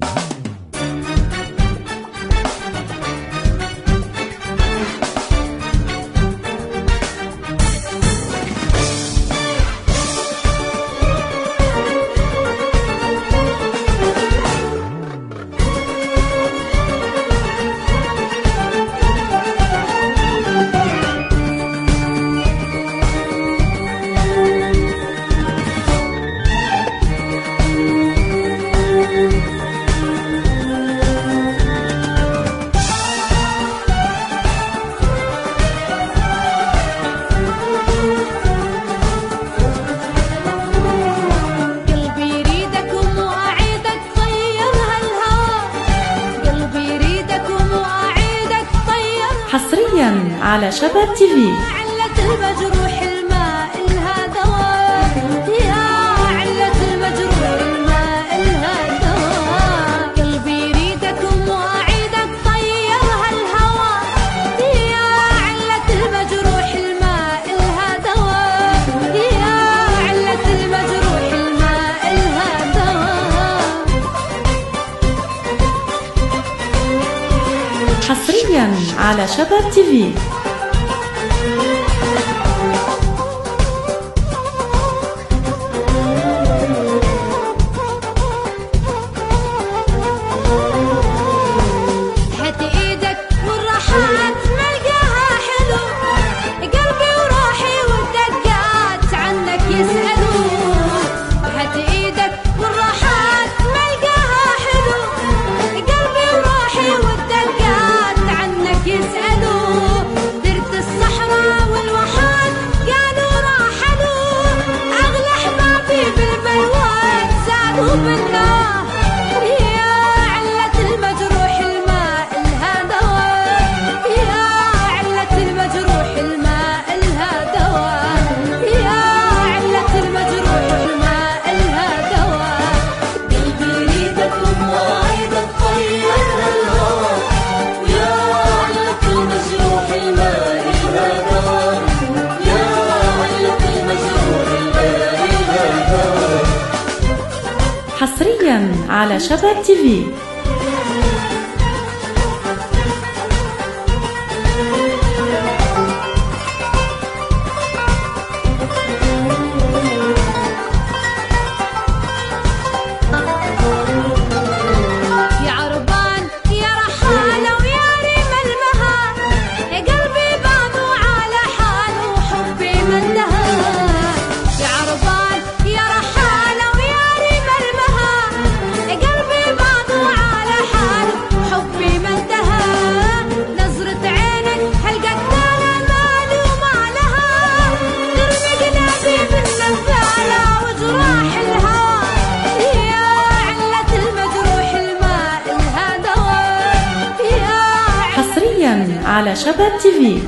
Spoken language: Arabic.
Bye. على شباب تي في. حصريا على شبر تي في. حصريا على شباب تيفي على شباب تي في.